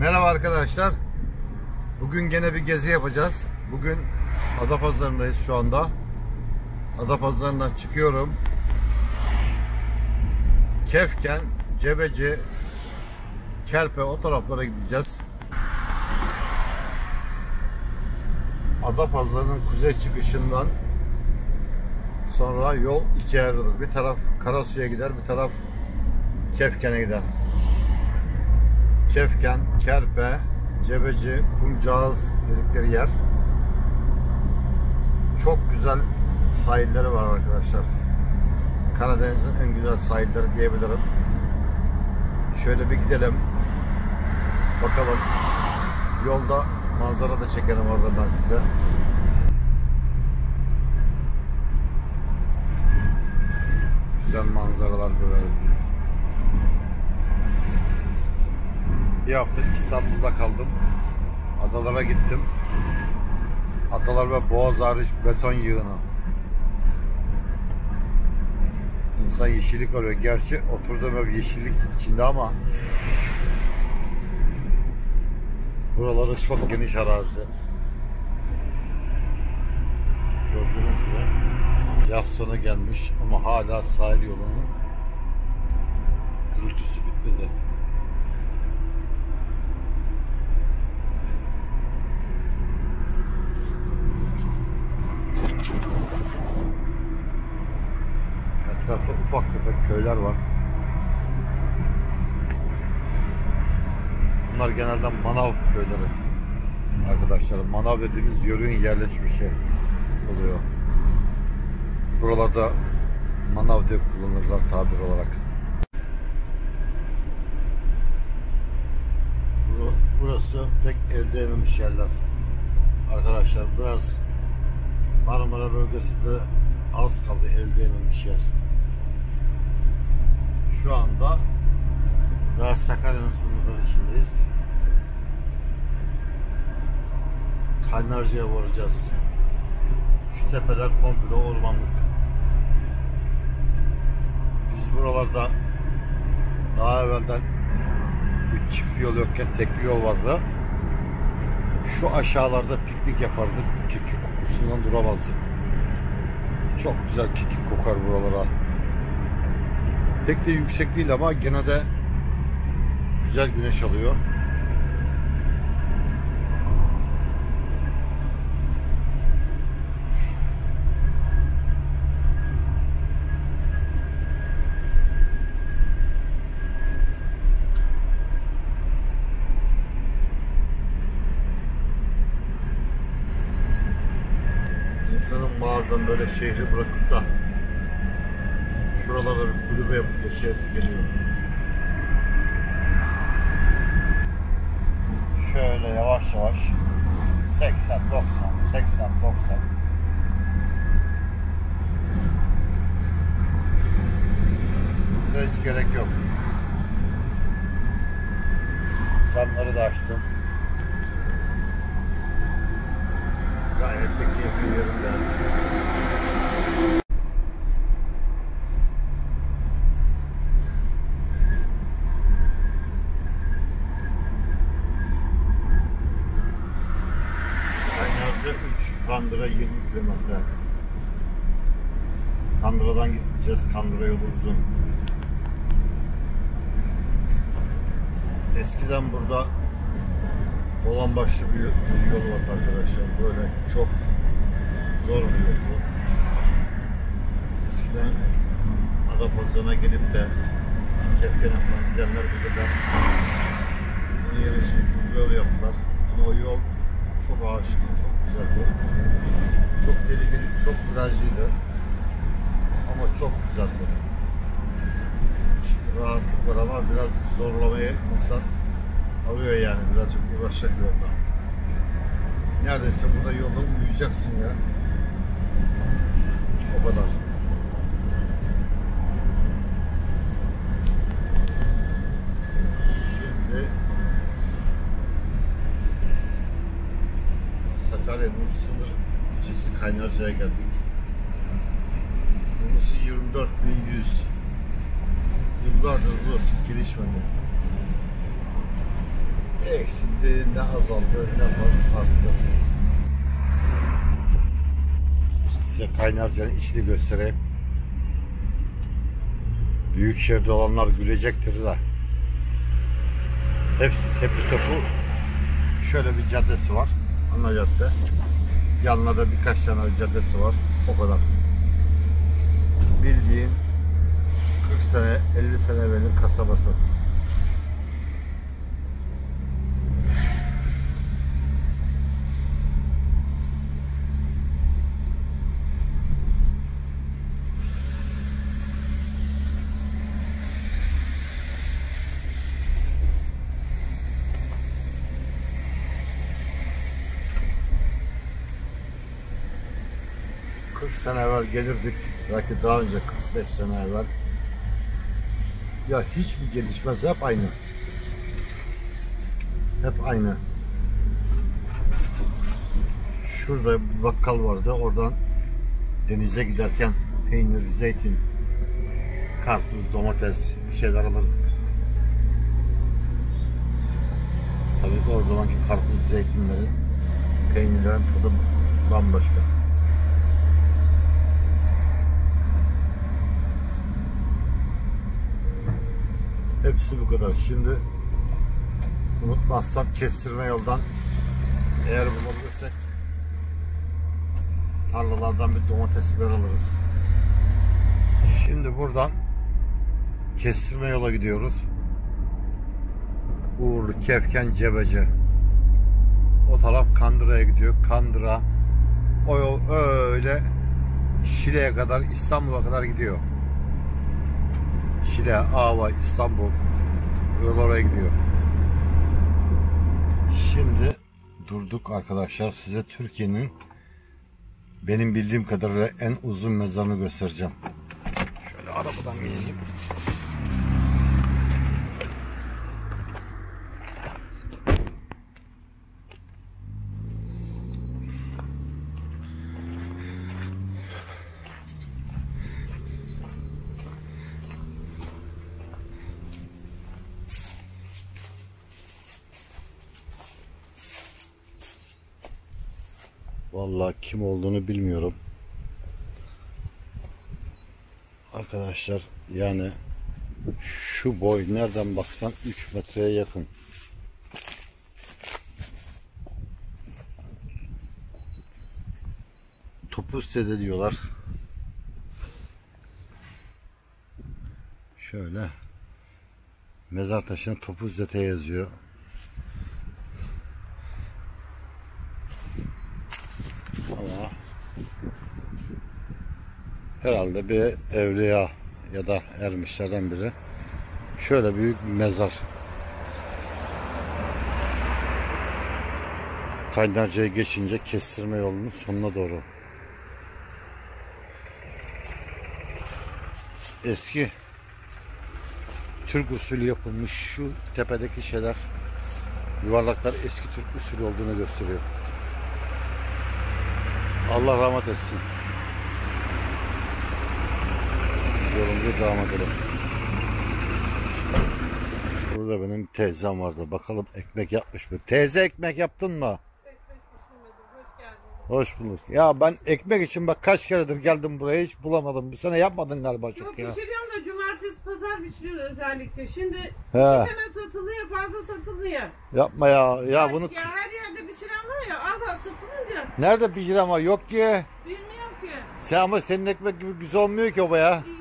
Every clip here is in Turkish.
Merhaba arkadaşlar. Bugün gene bir gezi yapacağız. Bugün Adapazarı'ndayız şu anda. Adapazarı'ndan çıkıyorum. Kefken, Cebeci, Kerpe o taraflara gideceğiz. Adapazarı'nın kuzey çıkışından sonra yol ikiye ayrılır. Bir taraf Karasu'ya gider, bir taraf Kefken'e gider. Kefken, Kerpe, Cebeci, Kumcağız dedikleri yer. Çok güzel sahilleri var arkadaşlar. Karadeniz'in en güzel sahilleri diyebilirim. Şöyle bir gidelim. Bakalım. Yolda manzara da çekerim orada ben size. Güzel manzaralar görelim. Bir hafta İstanbul'da kaldım. Adalara gittim. Adalar ve Boğaz hariç beton yığını. İnsan yeşillik arıyor. Gerçi oturduğum ev yeşillik içinde ama buraları çok geniş arazi. Gördüğünüz gibi yaz sonu gelmiş ama hala sahil yolunun gürültüsü bitmedi. Ufak tefek köyler var. Bunlar genelde manav köyleri. Arkadaşlar manav dediğimiz yörüğün yerleşmişi oluyor. Buralarda manav diye kullanırlar tabir olarak. Burası pek elde edilmemiş yerler. Arkadaşlar biraz Marmara bölgesinde az kaldı elde edilmemiş yer. Şu anda daha Sakarya'nın sınırları içindeyiz. Kaynarca'ya varacağız. Şu tepeler komple ormanlık. Biz buralarda daha evvelden bir çift yol yokken tekli yol vardı. Şu aşağılarda piknik yapardık. Kekik kokusundan duramazdık. Çok güzel kekik kokar buralara. Pek de yüksek değil ama gene de güzel güneş alıyor. İnsanın bazen böyle şehri bırakıp da şuralarda bir kulübe yapıp yaşayası geliyor. Şöyle yavaş yavaş 80 90 80 90 Size hiç gerek yok. Camları da açtım. Gayet de keyifli yerinde. Kaynarca 3, Kandıra 20 kilometre. Kandıra'dan gideceğiz. Kandıra yolu uzun. Eskiden burada olan başlı bir bir yol var arkadaşlar. Böyle çok zor bir yol bu. Eskiden Adapazarı'na gelip de Kefken'e falan gidenler da bunun yerine şimdi bu yol yaptılar. Ama o yol çok aşıklı, çok güzel yol. Çok tehlikeli, çok virajlıydı. Ama çok güzeldi. Rahatlık var ama birazcık zorlamayı insan arıyor yani birazcık uğraşacak yolda. Neredeyse burada yolda uyuyacaksın ya. O kadar. Şimdi Sakarya'nın sınır ilçesi Kaynarca'ya geldik. Burası 24.100. Yıllardır burası gelişmedi. Eksildi, ne azaldı, ne arttı. Size Kaynarca'nın içini göstereyim. Büyük şehirde olanlar gülecektir da. Hepsi tepi topu. Şöyle bir caddesi var. Ana cadde. Yanına da birkaç tane caddesi var. O kadar. Bildiğin 40 sene, 50 sene evvelin kasabası. ...40 sene evvel gelirdik. Belki daha önce 45 sene evvel. Ya hiçbir gelişmez. Hep aynı. Hep aynı. Şurada bir bakkal vardı. Oradan denize giderken peynir, zeytin, karpuz, domates bir şeyler alırdık. Tabii ki o zamanki karpuz, zeytinlerin, peynirlerin tadı bambaşka. Hepsi bu kadar. Şimdi unutmazsam kestirme yoldan eğer bulabilirsek tarlalardan bir domates biber alırız. Şimdi buradan kestirme yola gidiyoruz. Uğurlu, Kefken, Cebece. O taraf Kandıra'ya gidiyor. Kandıra o yol öyle Şile'ye kadar İstanbul'a kadar gidiyor. Şile, Ava, İstanbul oraya gidiyor. Şimdi durduk arkadaşlar. Size Türkiye'nin benim bildiğim kadarıyla en uzun mezarını göstereceğim. Şöyle arabadan geleyim. Kim olduğunu bilmiyorum. Arkadaşlar yani şu boy nereden baksan 3 metreye yakın. Topuz Dede diyorlar. Şöyle mezar taşına Topuz Dede yazıyor. Ama herhalde bir evliya ya da ermişlerden biri. Şöyle büyük bir mezar. Kaynarca'ya geçince kestirme yolunun sonuna doğru. Eski Türk usulü yapılmış şu tepedeki şeyler yuvarlaklar eski Türk usulü olduğunu gösteriyor. Allah rahmet etsin. Yolumuza devam edelim. Burada benim teyzem vardı. Bakalım ekmek yapmış mı? Teyze ekmek yaptın mı? Ekmek pişirmedim. Hoş geldin. Hoş bulduk. Ya ben ekmek için bak kaç keredir geldim buraya hiç bulamadım. Bu sene yapmadın galiba Yok çok ya. pişiriyorum da cumartesi pazar pişiriyor özellikle. Şimdi He. tane satılıyor fazla satılmıyor. Yapma ya. Ya bunu Ya her yerde pişiren var ya az az satılınca nerede pişir ama yok ki. bilmiyorum ki. Sen ama senin ekmek gibi güzel olmuyor ki o ya. İçin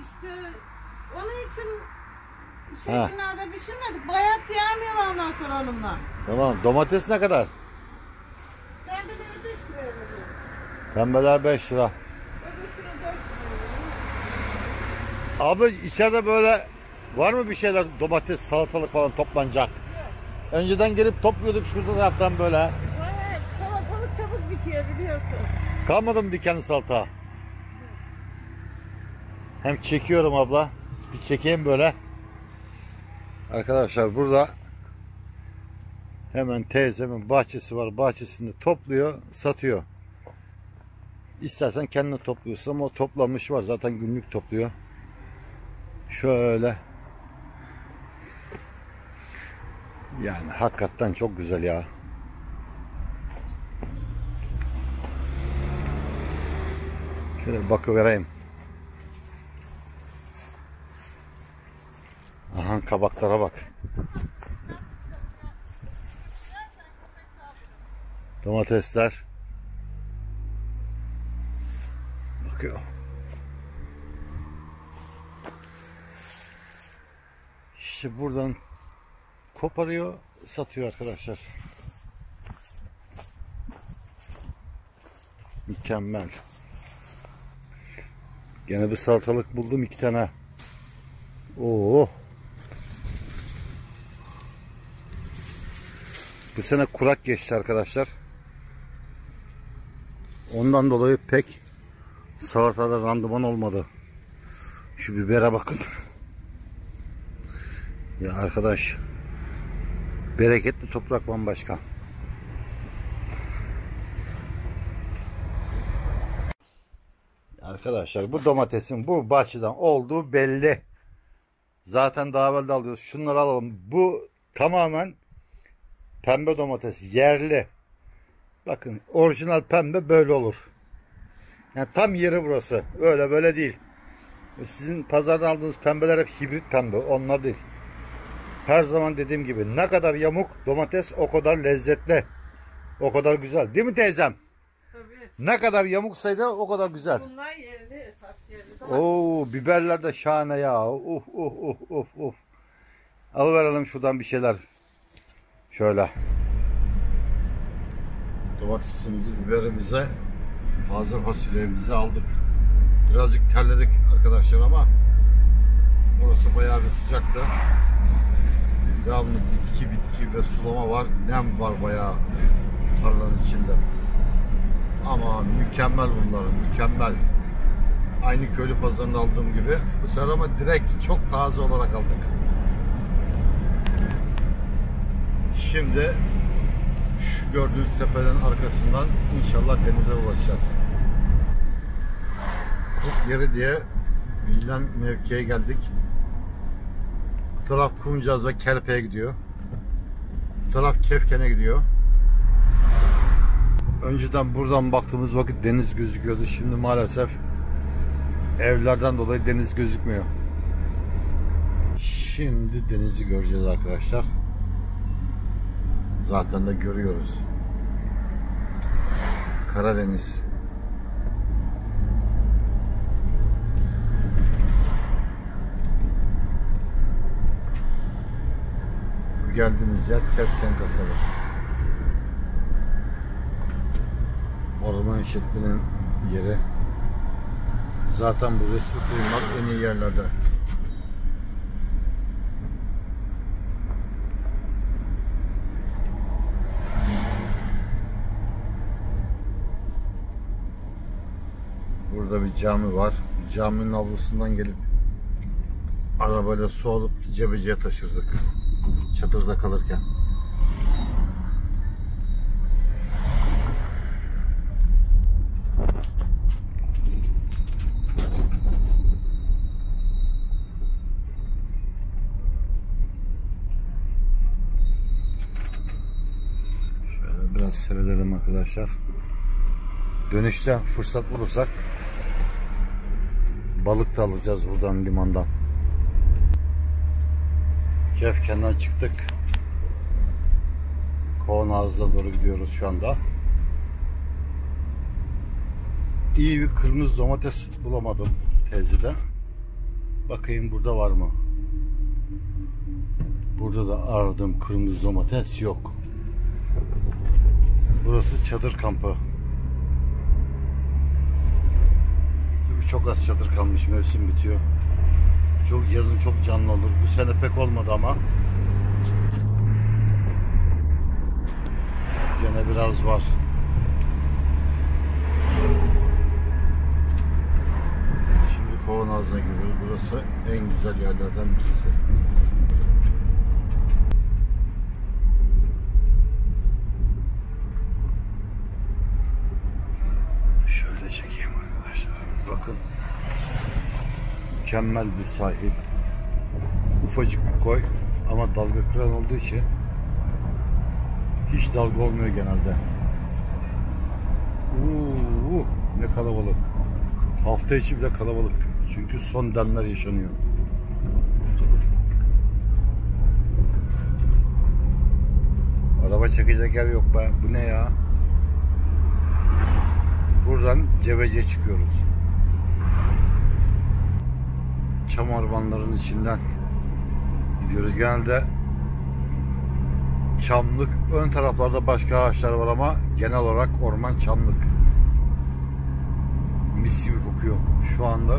şey Ha. binada pişirmedik. Bayat yağmıyor ondan sonra onunla. Tamam. Domates ne kadar? De 5 liraya veriyorum. Pembeler 5 lira. Öbür kilo 4 liraya veriyorum. Abi içeride böyle var mı bir şeyler domates, salatalık falan toplanacak? Önceden gelip topluyorduk şurada taraftan böyle. Evet salatalık çabuk bitiyor biliyorsun. Kalmadı mı dikenli salata? Hem çekiyorum abla. Bir çekeyim böyle. Arkadaşlar burada hemen teyzemin bahçesi var. Bahçesinde topluyor, satıyor. İstersen kendine topluyorsun ama toplamış var. Zaten günlük topluyor. Şöyle. Yani hakikaten çok güzel ya. Şöyle bakıvereyim. Aha kabaklara bak. Domatesler. Bakıyor. İşte buradan koparıyor, satıyor arkadaşlar. Mükemmel. Gene bir salatalık buldum iki tane. Oo. Bu sene kurak geçti arkadaşlar. Ondan dolayı pek salatada randıman olmadı. Şu bibere bakın. Ya arkadaş bereketli toprak bambaşka. Arkadaşlar bu domatesin bu bahçeden olduğu belli. Zaten daha evvel alıyoruz. Şunları alalım. Bu tamamen pembe domates. Yerli. Bakın orijinal pembe böyle olur. Yani tam yeri burası. Öyle böyle değil. Sizin pazardan aldığınız pembeler hep hibrit pembe. Onlar değil. Her zaman dediğim gibi ne kadar yamuk domates o kadar lezzetli. O kadar güzel. Değil mi teyzem? Tabii. Ne kadar yamuksaydı o kadar güzel. Bunlar yerli, esas yerli. Oo biberler de şahane ya. Uf uf uf uf uf. Alıverelim şuradan bir şeyler. Şöyle. Domatesimizi, biberimize, taze fasulyemizi aldık. Birazcık terledik arkadaşlar ama burası bayağı bir sıcaktı. Devamlı bitki bitki ve sulama var. Nem var bayağı tarlanın içinde. Ama mükemmel bunlar, mükemmel. Aynı köylü pazarında aldığım gibi. Bu sefer ama direkt çok taze olarak aldık. Şimdi şu gördüğünüz tepelerin arkasından inşallah denize ulaşacağız. Kurt yeri diye bilinen mevkiye geldik. Bu taraf Kumcaz ve Kerpe'ye gidiyor. Bu taraf Kefken'e gidiyor. Önceden buradan baktığımız vakit deniz gözüküyordu. Şimdi maalesef evlerden dolayı deniz gözükmüyor. Şimdi denizi göreceğiz arkadaşlar. Zaten de görüyoruz. Karadeniz. Geldiğimiz yer Kefken kasabası. Orman işletmenin yeri. Zaten bu resmi kurumlar en iyi yerlerde. Burada bir cami var. Caminin avlusundan gelip arabayla su alıp cebeciye taşırdık. Çadırda kalırken. Şöyle biraz seyredelim arkadaşlar. Dönüşte fırsat bulursak balık da alacağız buradan limandan. Kefken'den çıktık. Kovnaz'a doğru gidiyoruz şu anda. İyi bir kırmızı domates bulamadım teyzede. Bakayım burada var mı? Burada da aradığım kırmızı domates yok. Burası çadır kampı. Tabii çok az çadır kalmış mevsim bitiyor. Çok yazın çok canlı olur. Bu sene pek olmadı ama. Gene biraz var. Şimdi Kovnaz'a gidiyoruz. Burası en güzel yerlerden birisi. Şöyle çekeyim arkadaşlar. Bakın. Mükemmel bir sahil. Ufacık bir koy ama dalga kıran olduğu için Hiç dalga olmuyor genelde. Uuu, ne kalabalık. Hafta içi bile kalabalık. Çünkü son demler yaşanıyor. Araba çekecek yer yok be. Bu ne ya? Buradan Cebece çıkıyoruz. Çam ormanlarının içinden gidiyoruz. Genelde çamlık. Ön taraflarda başka ağaçlar var ama genel olarak orman çamlık. Mis gibi kokuyor. Şu anda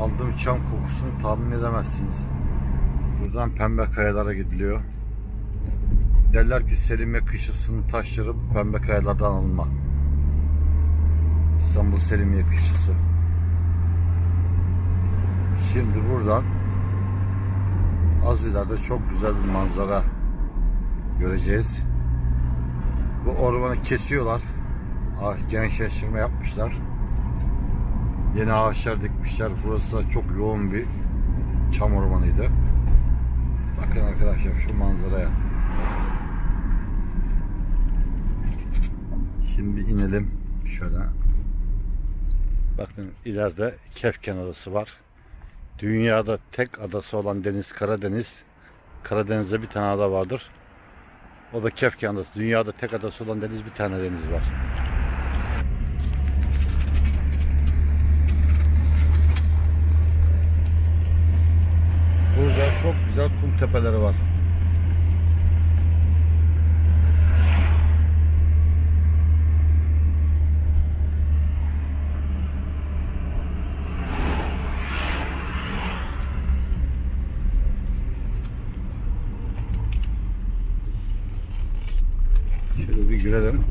aldığım çam kokusunu tahmin edemezsiniz. Buradan pembe kayalara gidiliyor. Derler ki Selimiye kışlasının taşları pembe kayalardan alınma. İstanbul Selimiye kışlası. Şimdi buradan az ileride çok güzel bir manzara göreceğiz. Bu ormanı kesiyorlar. Ağaç gençleştirme yapmışlar. Yeni ağaçlar dikmişler. Burası çok yoğun bir çam ormanıydı. Bakın arkadaşlar şu manzaraya. Şimdi inelim şöyle. Bakın ileride Kefken Adası var. Dünyada tek adası olan deniz Karadeniz. Karadeniz'de bir tane ada vardır. O da Kefken Adası. Dünyada tek adası olan deniz bir tane deniz var. Burada çok güzel kum tepeleri var. Girelim.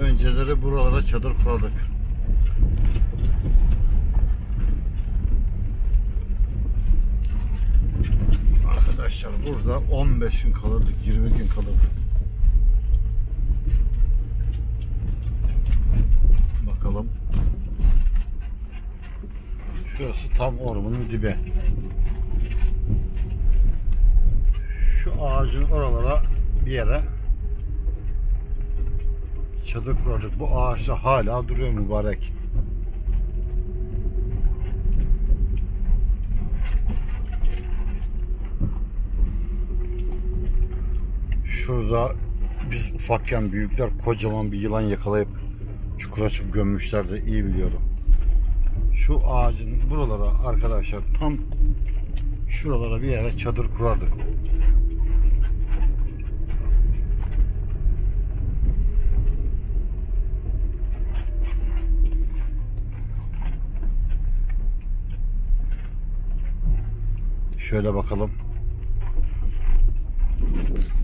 Önceleri buralara çadır kurardık. Arkadaşlar burada 15 gün kalırdık, 20 gün kalırdık. Bakalım. Şurası tam ormanın dibi. Şu ağacın oralara bir yere çadır kurardık. Bu ağaçta hala duruyor mübarek. Şurada biz ufakken büyükler kocaman bir yılan yakalayıp çukura açıp gömmüşler de iyi biliyorum. Şu ağacın buralara arkadaşlar tam şuralara bir yere çadır kurardık. Şöyle bakalım.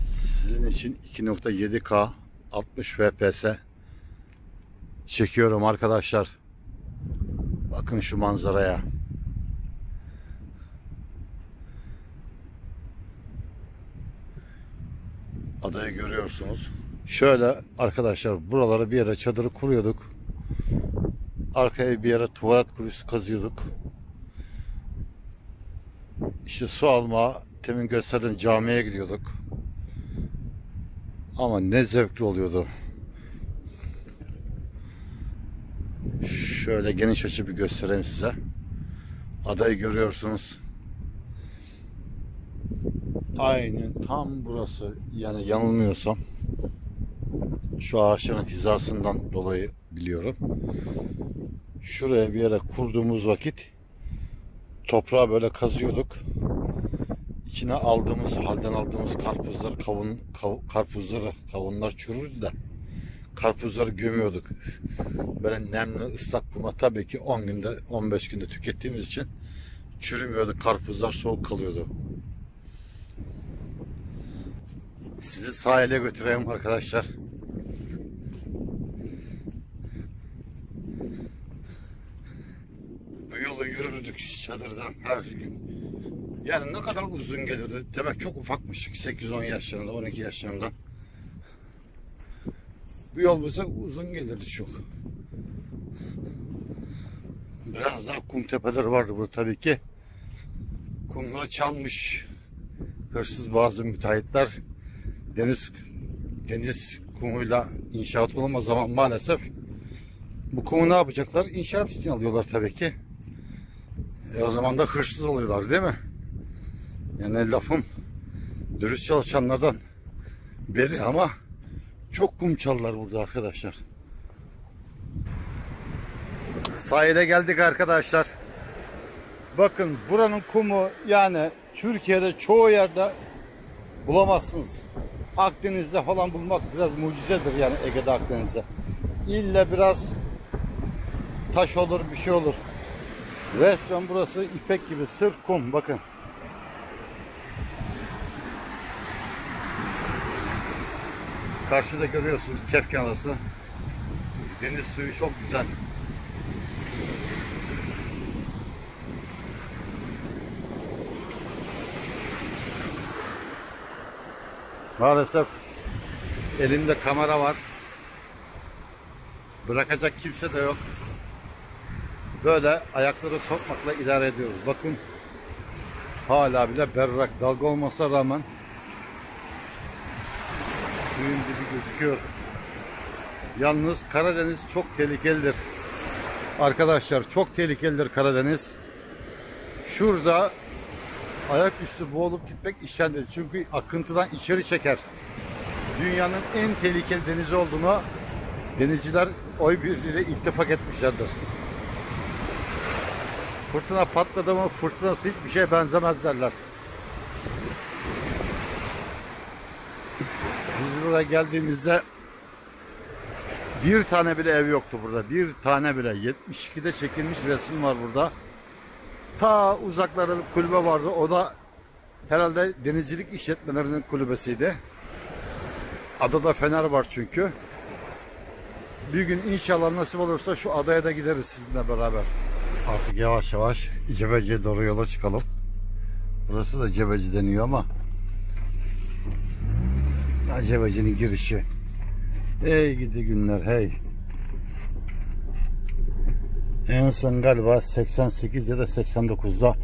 Sizin için 2.7K 60 FPS çekiyorum arkadaşlar. Bakın şu manzaraya. Adayı görüyorsunuz. Şöyle arkadaşlar buralara bir yere çadırı kuruyorduk. Arkaya bir yere tuvalet kuyusu kazıyorduk. İşte su alma, temin gösterdim camiye gidiyorduk. Ama ne zevkli oluyordu. Şöyle geniş açı bir göstereyim size. Adayı görüyorsunuz. Aynen tam burası. Yani yanılmıyorsam şu ağaçların hizasından dolayı biliyorum. Şuraya bir yere kurduğumuz vakit toprağı böyle kazıyorduk. İçine aldığımız, halden aldığımız karpuzlar, kavun, kav, karpuzları, kavunlar çürürdü de karpuzları gömüyorduk. Böyle nemli ıslak kuma tabii ki 10 günde 15 günde tükettiğimiz için çürümüyordu. Karpuzlar soğuk kalıyordu. Sizi sahile götüreyim arkadaşlar. Bu yolu yürürdük çadırdan her gün. Yani ne kadar uzun gelirdi. Demek çok ufakmışık. 8-10 yaşlarında, 12 yaşlarında. Bu yol bize uzun gelirdi çok. Biraz daha kum tepeleri vardı burada tabii ki. Kumları çalmış. Hırsız bazı müteahhitler deniz deniz kumuyla inşaat olamaz zaman maalesef bu kumu ne yapacaklar? İnşaat için alıyorlar tabii ki. E o zaman da hırsız oluyorlar değil mi? Yani lafım dürüst çalışanlardan beri ama çok kum çaldılar burada arkadaşlar. Sahile geldik arkadaşlar. Bakın buranın kumu yani Türkiye'de çoğu yerde bulamazsınız. Akdeniz'de falan bulmak biraz mucizedir yani Ege'de Akdeniz'de. İlle biraz taş olur bir şey olur. Resmen burası ipek gibi sırf kum bakın. Karşıda görüyorsunuz Kefken Adası. Deniz suyu çok güzel. Maalesef elinde kamera var. Bırakacak kimse de yok. Böyle ayakları sokmakla idare ediyoruz. Bakın hala bile berrak dalga olmasına rağmen suyun dibi gözüküyor. Yalnız Karadeniz çok tehlikelidir. Arkadaşlar çok tehlikelidir Karadeniz. Şurada ayaküstü boğulup gitmek iştendir. Çünkü akıntıdan içeri çeker. Dünyanın en tehlikeli denizi olduğunu denizciler oy birliğiyle ittifak etmişlerdir. Fırtına patladı mı fırtınası hiçbir şeye benzemez derler. Buraya geldiğimizde bir tane bile ev yoktu burada. Bir tane bile. 72'de çekilmiş resim var burada. Ta uzaklarda bir kulübe vardı. O da herhalde denizcilik işletmelerinin kulübesiydi. Adada fener var çünkü. Bir gün inşallah nasip olursa şu adaya da gideriz sizinle beraber. Artık yavaş yavaş Cebeci'ye doğru yola çıkalım. Burası da Cebeci deniyor ama ya Cebeci'nin girişi. Hey gidi günler hey. En son galiba 88 ya da 89'da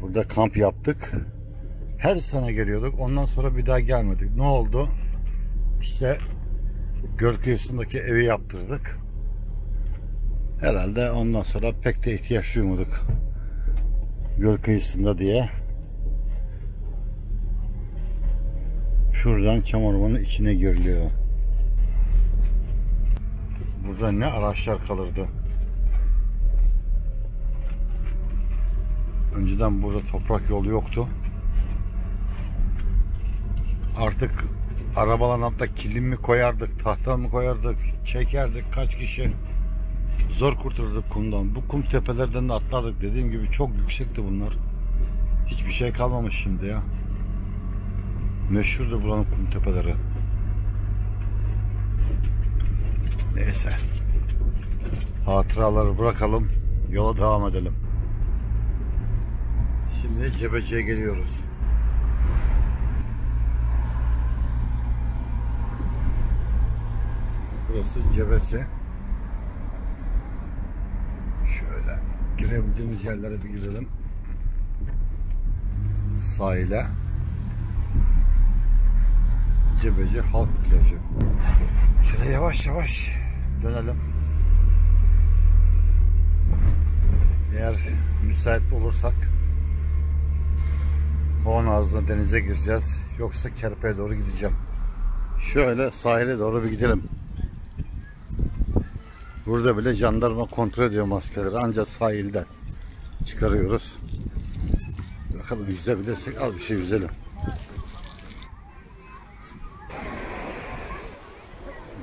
burada kamp yaptık. Her sene geliyorduk. Ondan sonra bir daha gelmedik. Ne oldu? İşte göl kıyısındaki evi yaptırdık. Herhalde ondan sonra pek de ihtiyaç duymadık. Göl kıyısında diye. Şuradan çam içine giriliyor. Burada ne araçlar kalırdı. Önceden burada toprak yolu yoktu. Artık arabaların altında kilim mi koyardık, tahta mı koyardık, çekerdik kaç kişi. Zor kurtulduk kumdan. Bu kum tepelerden de atlardık. Dediğim gibi çok yüksekti bunlar. Hiçbir şey kalmamış şimdi ya. Meşhurdu buranın kum tepeleri. Neyse. Hatıraları bırakalım. Yola devam edelim. Şimdi Cebeci'ye geliyoruz. Burası Cebesi. Şöyle girebildiğimiz yerlere bir girelim. Sahile. Cebeci Halk Plajı. Şöyle yavaş yavaş dönelim. Eğer müsait olursak kovan ağzına denize gireceğiz. Yoksa Kerpe'ye doğru gideceğim. Şöyle sahile doğru bir gidelim. Burada bile jandarma kontrol ediyor maskeleri. Ancak sahilde çıkarıyoruz. Bakalım yüzebilirsek az bir şey yüzelim.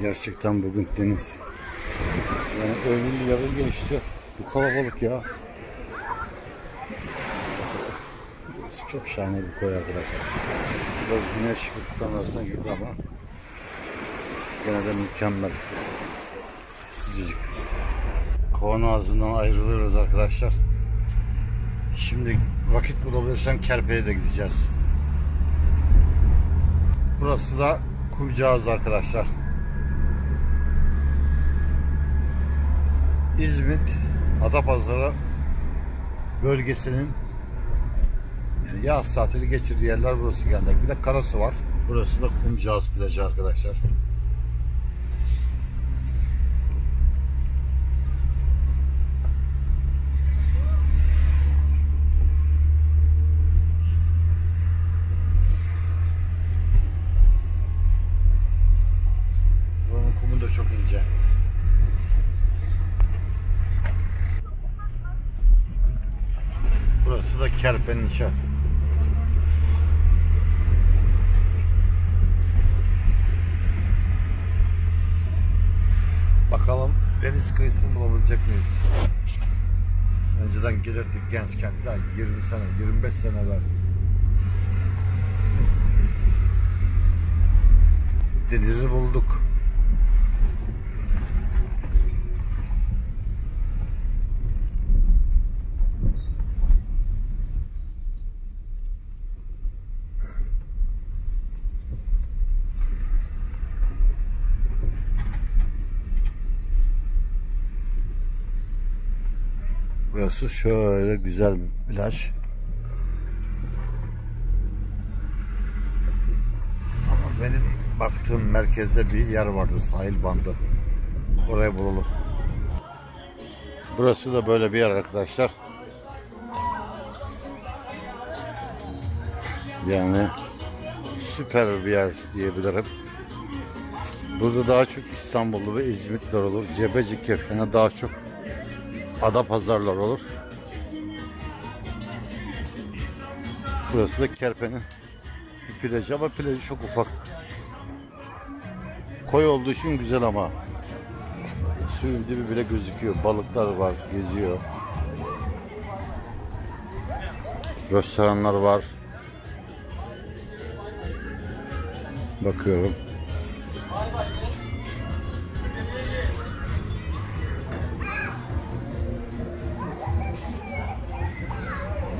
Gerçekten bugün deniz. Yani öğlen yarın geçti. Bu kalabalık ya. Burası çok şahane bir koy arkadaşlar. Biraz güneş kurttan arasına girdi ama gene de mükemmel. Sıcacık. Kovan ağzından ayrılıyoruz arkadaşlar. Şimdi vakit bulabilirsem Kerpe'ye de gideceğiz. Burası da Kumcağız arkadaşlar. İzmit Adapazarı bölgesinin yani yaz tatili geçirdiği yerler burası genelde. Bir de Karasu var. Burası da Kumcağız plajı arkadaşlar. Buranın kumu da çok ince. Çağı. Bakalım deniz kıyısını bulabilecek miyiz? Önceden gelirdik gençken. Daha 20 sene, 25 sene evvel. Denizi bulduk. Burası şöyle güzel bir plaj. Ama benim baktığım merkezde bir yer vardı sahil bandı. Orayı bulalım. Burası da böyle bir yer arkadaşlar. Yani süper bir yer diyebilirim. Burada daha çok İstanbullu ve İzmitler olur. Cebecik yakına daha çok ada pazarlar olur. Burası da Kerpe'nin bir plajı ama plajı çok ufak. Koy olduğu için güzel ama suyun dibi bile gözüküyor. Balıklar var, geziyor. Restoranlar var. Bakıyorum.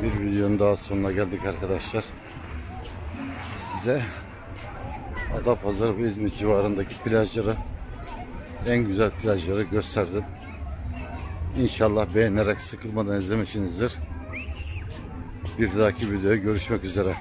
Bir videonun daha sonuna geldik arkadaşlar. Size Adapazarı ve İzmit civarındaki plajları en güzel plajları gösterdim. İnşallah beğenerek sıkılmadan izlemişsinizdir. Bir dahaki videoya görüşmek üzere.